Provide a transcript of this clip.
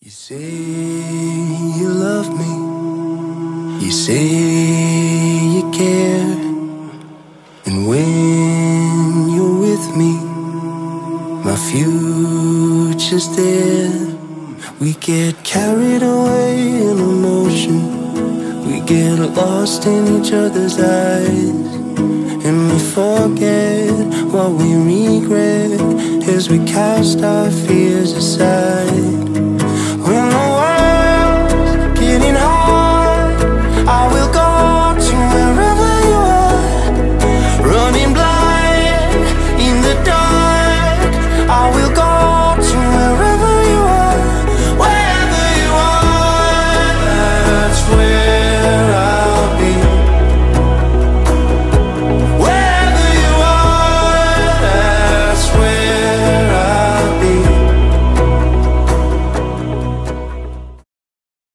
You say you love me, you say you care, and when you're with me, my future's there. We get carried away in emotion, we get lost in each other's eyes, and we forget what we regret as we cast our fears aside.